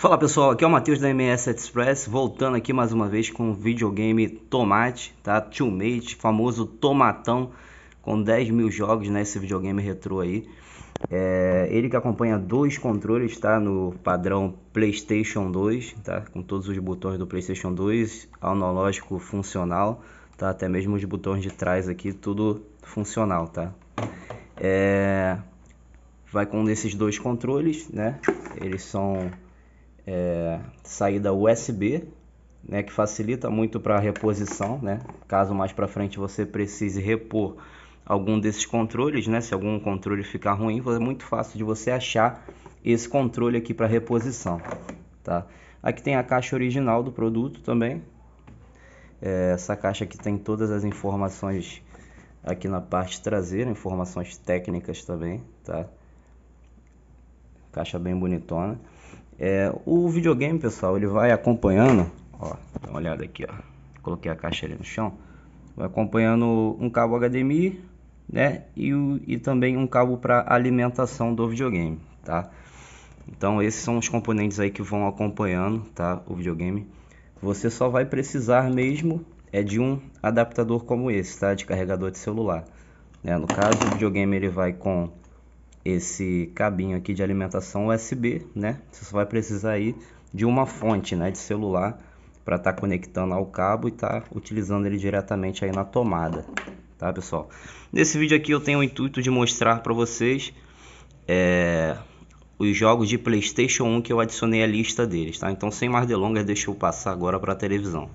Fala pessoal, aqui é o Matheus da MS Express, voltando aqui mais uma vez com o videogame Tomate, tá? Teammate, famoso Tomatão, com 10 mil jogos nesse né? videogame retrô aí. É, ele que acompanha dois controles, tá? No padrão PlayStation 2, tá? Com todos os botões do PlayStation 2, analógico funcional, tá? Até mesmo os botões de trás aqui, tudo funcional, tá? É, vai com desses dois controles, né? Eles são é, saída USB, né, que facilita muito para reposição, né? Caso mais para frente você precise repor algum desses controles, né? Se algum controle ficar ruim, é muito fácil de você achar esse controle aqui para reposição, tá? Aqui tem a caixa original do produto também. É, essa caixa aqui tem todas as informações aqui na parte traseira, informações técnicas também, tá? Caixa bem bonitona. É, o videogame, pessoal, ele vai acompanhando, ó, dá uma olhada aqui, ó. Coloquei a caixa ali no chão. Vai acompanhando um cabo HDMI, né? E, e também um cabo para alimentação do videogame, tá? Então esses são os componentes aí que vão acompanhando, tá? O videogame. Você só vai precisar mesmo é de um adaptador como esse, tá? De carregador de celular. Né? No caso, o videogame ele vai com esse cabinho aqui de alimentação USB, né? Você só vai precisar aí de uma fonte, né, de celular para estar tá conectando ao cabo e estar tá utilizando ele diretamente aí na tomada, tá, pessoal? Nesse vídeo aqui eu tenho o intuito de mostrar para vocês é, os jogos de PlayStation 1 que eu adicionei à lista deles, tá? Então, sem mais delongas, deixa eu passar agora para a televisão.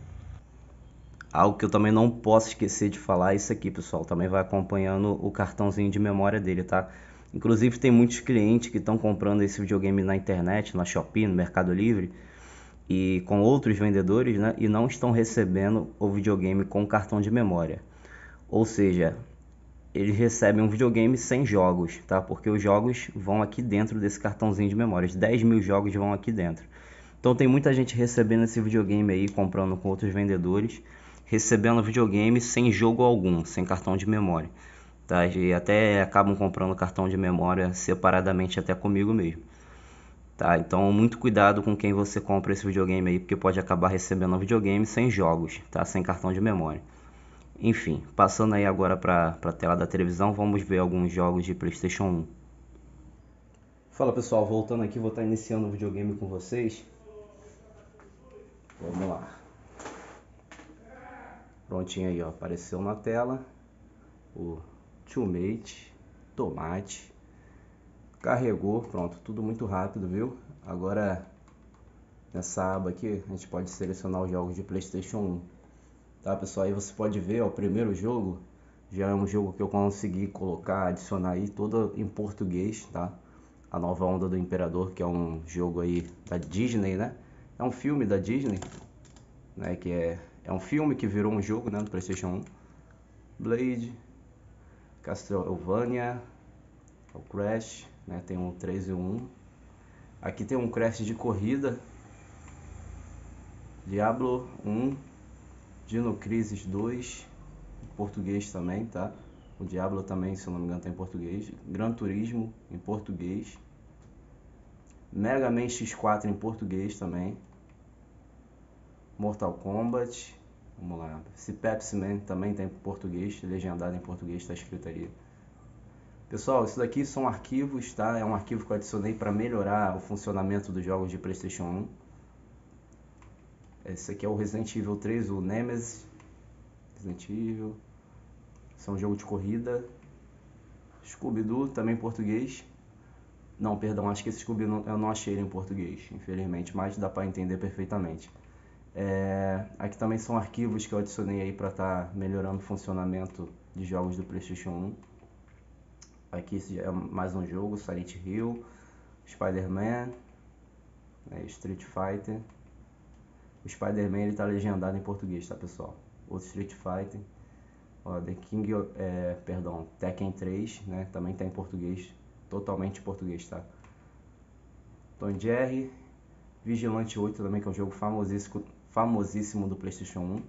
Algo que eu também não posso esquecer de falar é isso aqui, pessoal. Também vai acompanhando o cartãozinho de memória dele, tá? Inclusive tem muitos clientes que estão comprando esse videogame na internet, na Shopee, no Mercado Livre e com outros vendedores, né? E não estão recebendo o videogame com cartão de memória. Ou seja, eles recebem um videogame sem jogos, tá? Porque os jogos vão aqui dentro desse cartãozinho de memória. Os 10 mil jogos vão aqui dentro. Então tem muita gente recebendo esse videogame aí, comprando com outros vendedores, recebendo videogame sem jogo algum, sem cartão de memória tá? E até acabam comprando cartão de memória separadamente até comigo mesmo. Tá? Então, muito cuidado com quem você compra esse videogame aí, porque pode acabar recebendo um videogame sem jogos, tá? Sem cartão de memória. Enfim, passando aí agora para a tela da televisão, vamos ver alguns jogos de PlayStation 1. Fala pessoal, voltando aqui, vou estar iniciando o videogame com vocês. Vamos lá. Prontinho aí, ó, apareceu na tela o Toolmate, tomate. Carregou, pronto, tudo muito rápido, viu? Agora nessa aba aqui a gente pode selecionar os jogos de Playstation 1. Tá pessoal, aí você pode ver, ó, o primeiro jogo já é um jogo que eu consegui colocar, adicionar aí todo em português, tá? A Nova Onda do Imperador, que é um jogo aí da Disney, né? É um filme da Disney, né? Que é, é um filme que virou um jogo, né? Do Playstation 1. Blade, Castlevania, o Crash, né? Tem um 3 e um 1. Aqui tem um Crash de corrida. Diablo 1, Dino Crisis 2, em português também, tá? O Diablo também, se não me engano, tem tá em português. Gran Turismo em português. Mega Man X4 em português também. Mortal Kombat, Vamos lá. Se Pepsi Man também tem português, legendado em português, está escrito ali. Pessoal, isso daqui são arquivos, tá? É um arquivo que eu adicionei para melhorar o funcionamento dos jogos de PlayStation 1. Esse aqui é o Resident Evil 3, o Nemesis. Resident Evil. Esse é um jogo de corrida. Scooby-Doo, também em português. Não, perdão, acho que esse Scooby-Doo eu não achei ele em português, infelizmente, mas dá para entender perfeitamente. É, aqui também são arquivos que eu adicionei aí para estar tá melhorando o funcionamento de jogos do PlayStation 1. Aqui é mais um jogo, Silent Hill, Spider-Man, né, Street Fighter. O Spider-Man está legendado em português, tá pessoal? Outro Street Fighter, ó, The King, é, perdão, Tekken 3, né? Também está em português, totalmente em português, tá? Tom Jerry, Vigilante 8 também, que é um jogo famosíssimo, famosíssimo do PlayStation 1.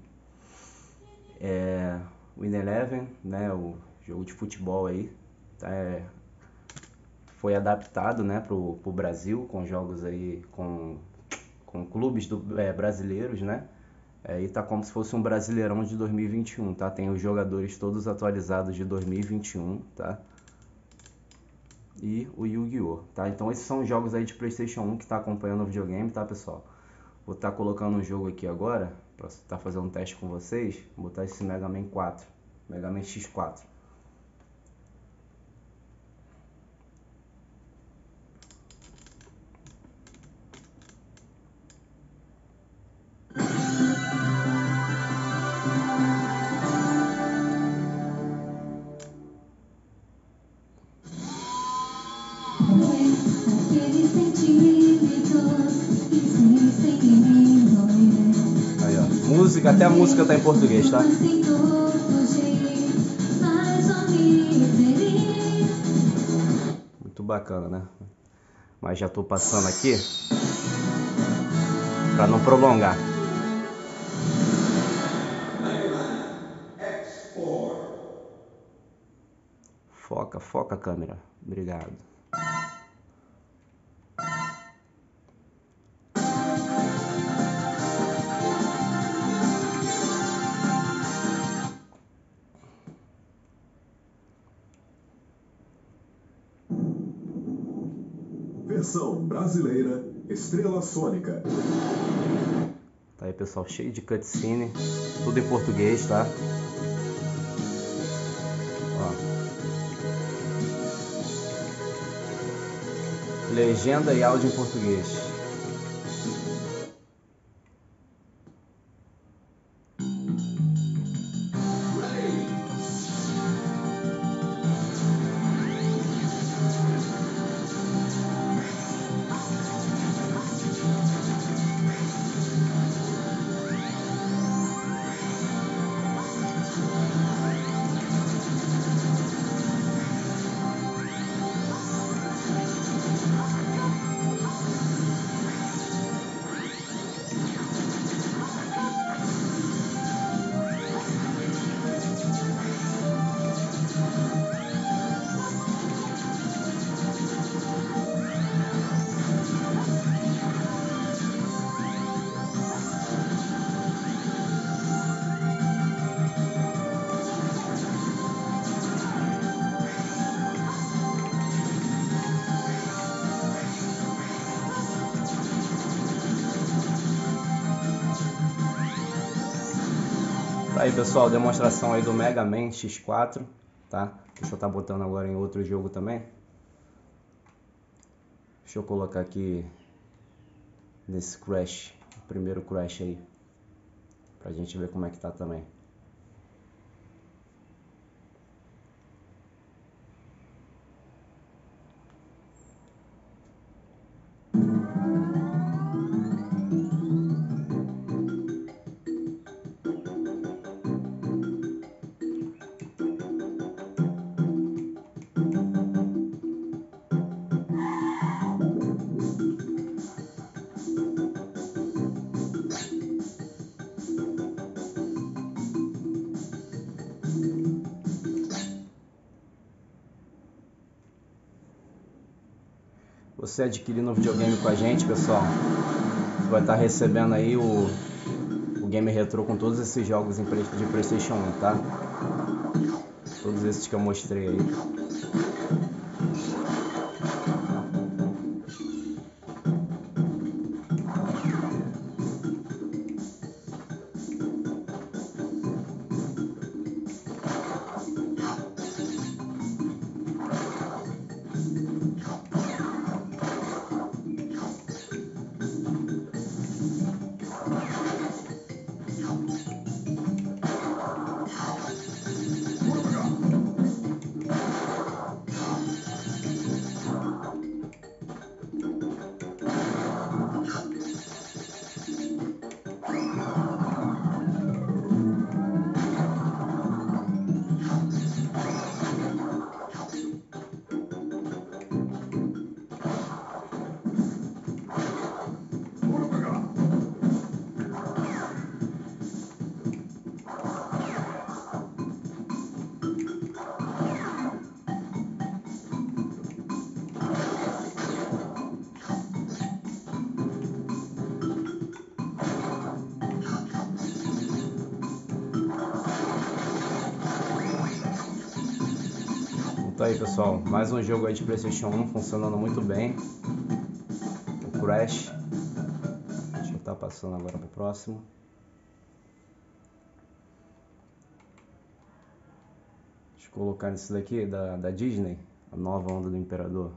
É, Win Eleven, né, o jogo de futebol aí, tá, é, foi adaptado, né, pro, pro Brasil com jogos aí com com clubes do, é, brasileiros, né? É, e tá como se fosse um Brasileirão de 2021, tá? Tem os jogadores todos atualizados de 2021, tá? E o Yu-Gi-Oh, tá? Então esses são os jogos aí de PlayStation 1 que tá acompanhando o videogame, tá, pessoal? Vou estar tá colocando um jogo aqui agora, para estar tá fazendo um teste com vocês. Vou botar esse Mega Man 4, Mega Man X4. Aí, ó. Música, até a música tá em português, tá? Muito bacana, né? Mas já tô passando aqui para não prolongar. Foca, foca a câmera. Obrigado. Versão brasileira, Estrela Sônica. Tá aí, pessoal, cheio de cutscene, tudo em português, tá? Ó. Legenda e áudio em português. Pessoal, demonstração aí do Mega Man X4, tá? Deixa eu estar tá botando agora em outro jogo também. Deixa eu colocar aqui nesse Crash, o primeiro Crash aí, pra gente ver como é que tá também. Você adquirindo um videogame com a gente, pessoal, você vai estar recebendo aí o, o Game Retro com todos esses jogos de Playstation 1, tá? Todos esses que eu mostrei aí. Aí pessoal, mais um jogo aí de Playstation 1 funcionando muito bem. O Crash. Deixa eu estar tá passando agora pro próximo. Deixa eu colocar esse daqui da, da Disney, a nova onda do Imperador.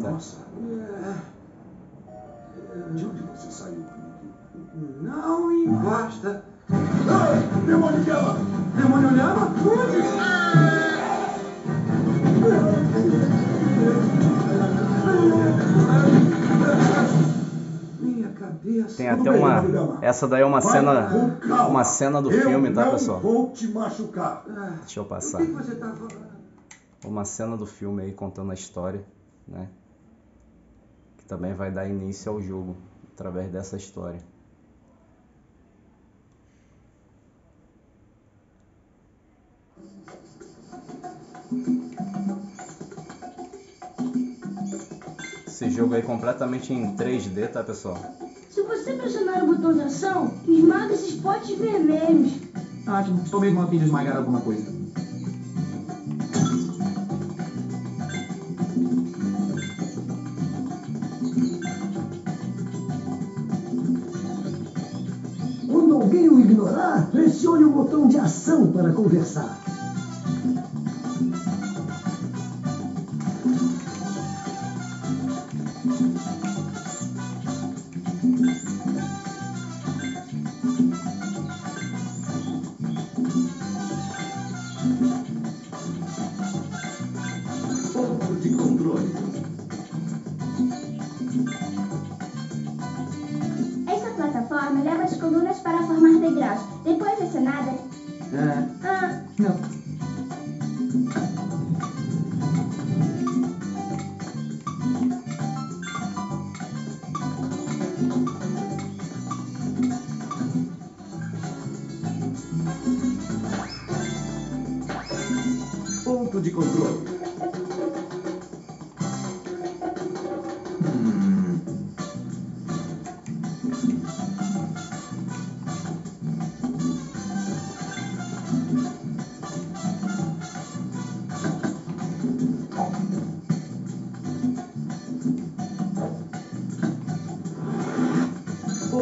Tá. Nossa. É... De onde você saiu, Não encosta. Ah, demônio dela! Demônio? Onde? Minha cabeça. Tem até uma. Essa daí é uma cena. Uma cena do filme, tá pessoal? vou te machucar. Ah, Deixa eu passar. tá? Uma cena do filme aí contando a história, né? Que também vai dar início ao jogo através dessa história. Esse jogo aí completamente em 3D, tá pessoal? Se você pressionar o botão de ação, esmaga esses potes vermelhos. Ótimo, estou mesmo a fim de esmagar alguma coisa. Botão de ação para conversar. Ponto de controle. Essa plataforma leva as colunas para formar degraus. Depois dessa Yeah.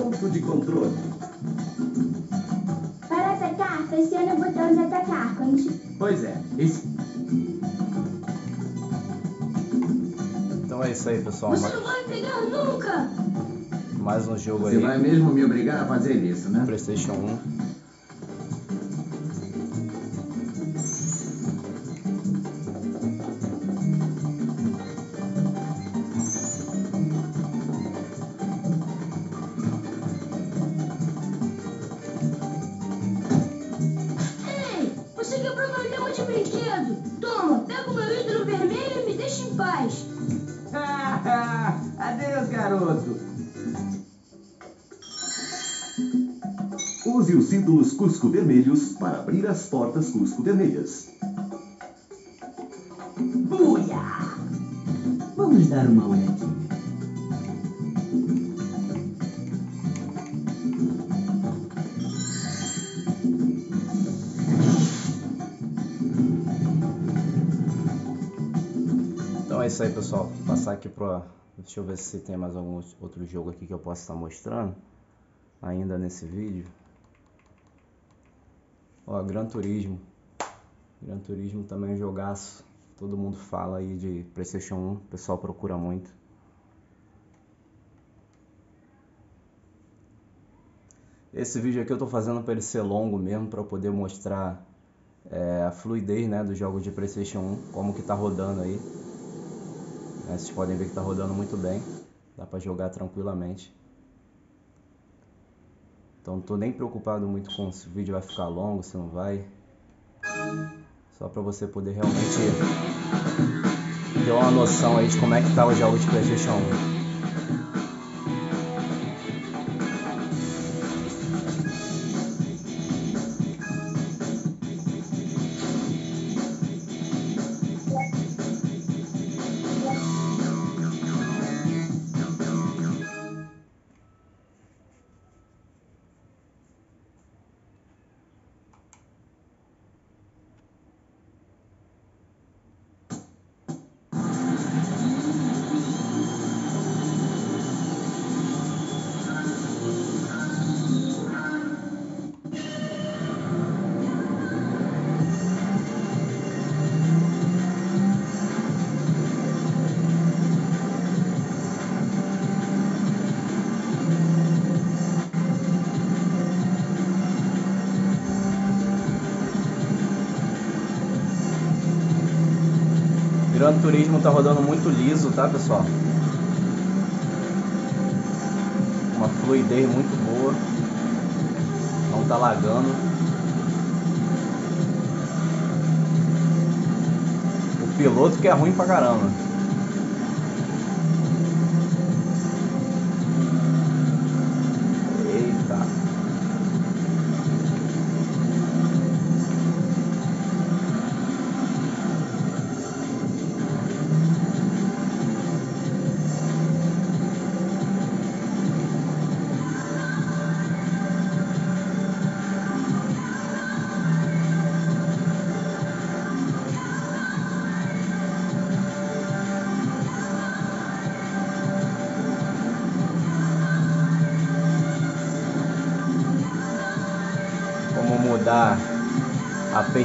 Ponto de controle. para atacar, pressione o botão de atacar. Quando te- Pois é, esse. Então é isso aí, pessoal. Você Mais, não vai pegar nunca! mais um jogo Você aí. vai mesmo me obrigar a fazer isso, né? PlayStation 1. Use os símbolos Cusco vermelhos para abrir as portas Cusco vermelhas. Buia! Vamos dar uma olhadinha. Então é isso aí, pessoal. Vou passar aqui para. Deixa eu ver se tem mais algum outro jogo aqui que eu possa estar mostrando ainda nesse vídeo. Ó, Gran Turismo. Gran Turismo também é um jogaço. Todo mundo fala aí de PlayStation 1, o pessoal procura muito. Esse vídeo aqui eu tô fazendo para ele ser longo mesmo, para poder mostrar é, a fluidez né, dos jogos de Playstation 1, como que tá rodando aí. Né, vocês podem ver que tá rodando muito bem, dá para jogar tranquilamente. Então não tô nem preocupado muito com se o vídeo vai ficar longo, se não vai. Só para você poder realmente ter uma noção aí de como é que tá os jogos de Playstation 1. Gran Turismo tá rodando muito liso, tá pessoal? Uma fluidez muito boa. Não tá lagando. O piloto que é ruim pra caramba.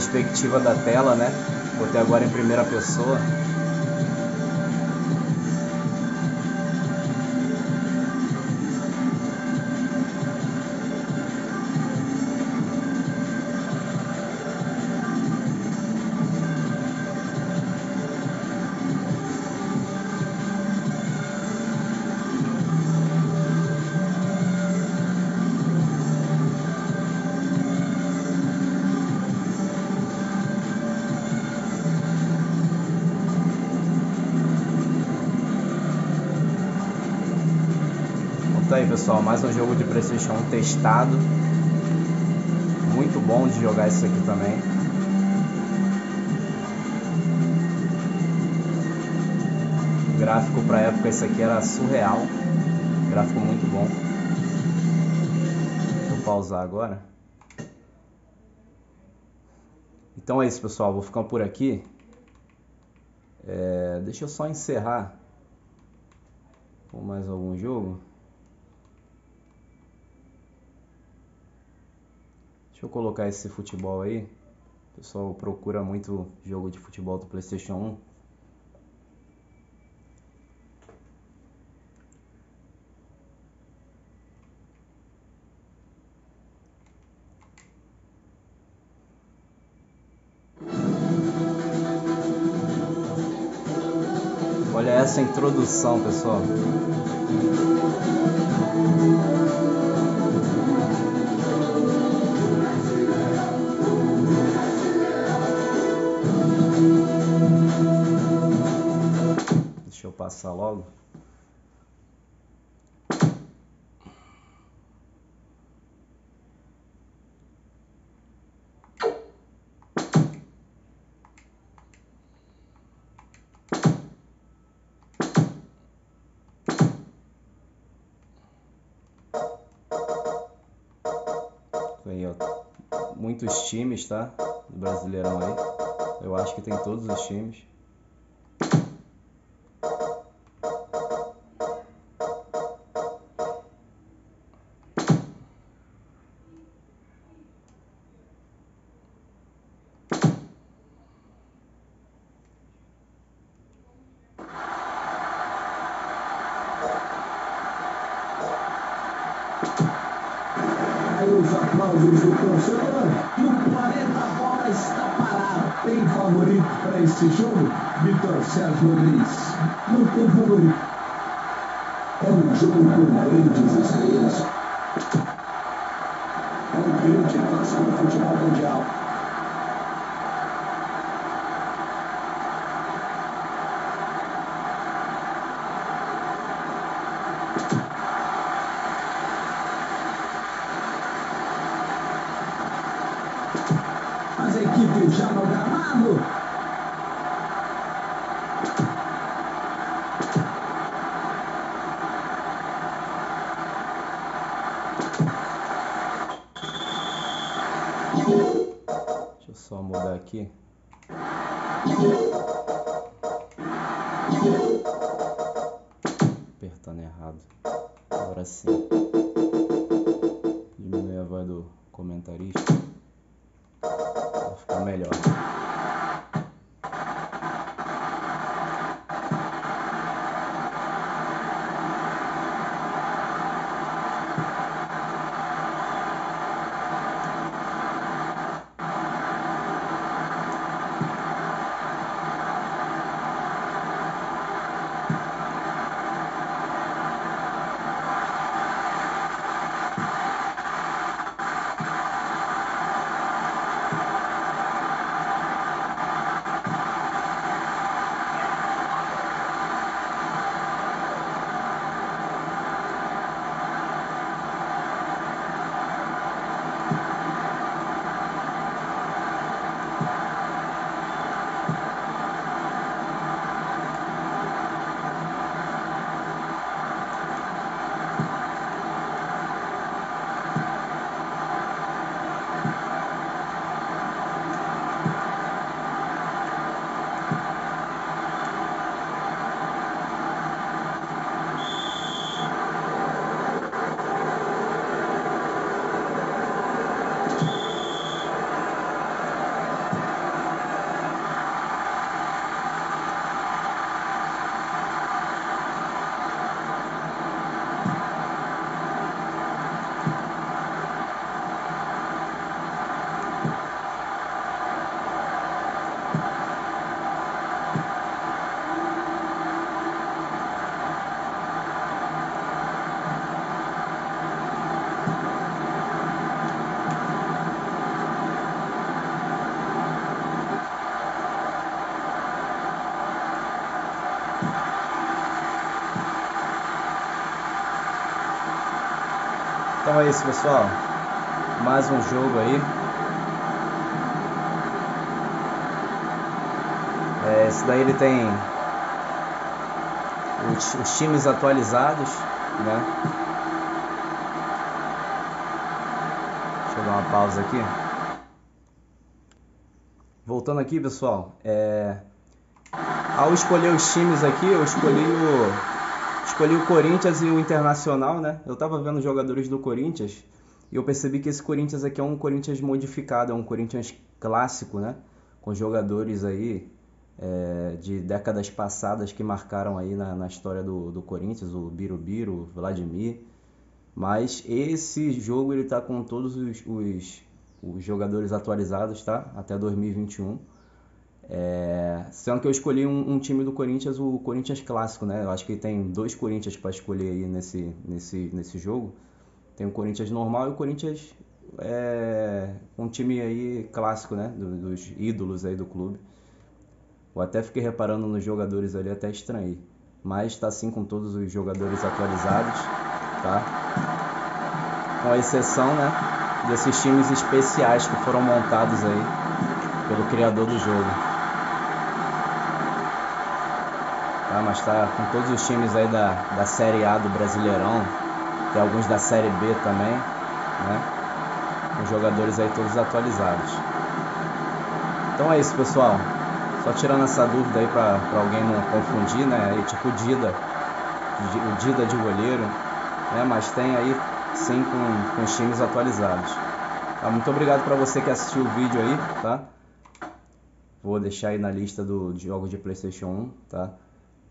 Perspectiva da tela, né? Botei agora em primeira pessoa. Pessoal, mais um jogo de Playstation 1 testado. Muito bom de jogar isso aqui também. Gráfico pra época isso aqui era surreal. Gráfico muito bom. Eu pausar agora. Então é isso pessoal, vou ficar por aqui. É, deixa eu só encerrar com mais algum jogo. Deixa eu colocar esse futebol aí. O pessoal procura muito jogo de futebol do PlayStation 1. Olha essa introdução, pessoal. Deixa eu passar logo. Aí, ó, muitos times, tá? Do Brasileirão aí. Eu acho que tem todos os times. Aí os aplausos do torcedor e o planeta bola está parado. Tem favorito para esse jogo? Vitor Sérgio Rodrigues. Não tem favorito. É um jogo com grandes estrelas. É um grande clássico do futebol mundial. Deixa eu só mudar aqui. Apertando errado. Agora sim. Diminuir a voz do comentarista. Vai ficar melhor. É isso, pessoal. Mais um jogo aí. É, esse daí ele tem os, os times atualizados, né? Deixa eu dar uma pausa aqui. Voltando aqui, pessoal, é, ao escolher os times aqui, eu escolhi o escolhi o Corinthians e o Internacional, né? Eu tava vendo jogadores do Corinthians e eu percebi que esse Corinthians aqui é um Corinthians modificado, é um Corinthians clássico, né? Com jogadores aí é, de décadas passadas que marcaram aí na, na história do, do Corinthians, o Birubiru, o Vladimir. Mas esse jogo ele tá com todos os, os, os jogadores atualizados, tá? Até 2021. É, sendo que eu escolhi um, um, time do Corinthians, o Corinthians clássico, né? Eu acho que tem dois Corinthians para escolher aí nesse, nesse, nesse jogo. Tem o Corinthians normal e o Corinthians é, um time aí clássico, né? Do, dos ídolos aí do clube. Eu até fiquei reparando nos jogadores ali, até estranhei. Mas está assim com todos os jogadores atualizados, tá? Com exceção, né? Desses times especiais que foram montados aí pelo criador do jogo. Tá, mas tá com todos os times aí da, da Série A do Brasileirão, tem alguns da Série B também, né? Com jogadores aí todos atualizados. Então é isso, pessoal. Só tirando essa dúvida aí pra alguém não confundir, né? Aí, tipo o Dida, o Dida de goleiro, né? Mas tem aí sim com, com os times atualizados. Tá? Muito obrigado para você que assistiu o vídeo aí, tá? Vou deixar aí na lista do de jogos de PlayStation 1, tá?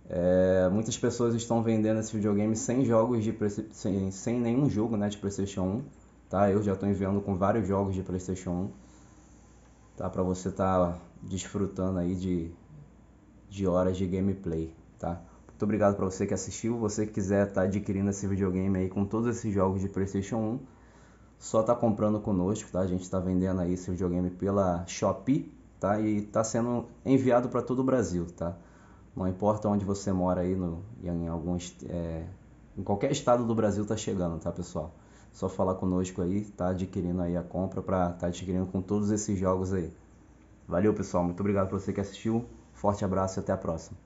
É, muitas pessoas estão vendendo esse videogame sem jogos de sem, sem nenhum jogo né, de PlayStation 1. tá? Eu já estou enviando com vários jogos de PlayStation 1, tá? Para você estar tá desfrutando aí de, de horas de gameplay, tá? Muito obrigado para você que assistiu. Você que quiser estar tá adquirindo esse videogame aí com todos esses jogos de PlayStation 1, só tá comprando conosco, tá? A gente está vendendo aí esse videogame pela Shopee, tá? E está sendo enviado para todo o Brasil, tá? Não importa onde você mora aí, no, em alguns, é, em qualquer estado do Brasil tá chegando, tá pessoal? Só falar conosco aí, tá adquirindo aí a compra para tá adquirindo com todos esses jogos aí. Valeu pessoal, muito obrigado por você que assistiu. Forte abraço e até a próxima.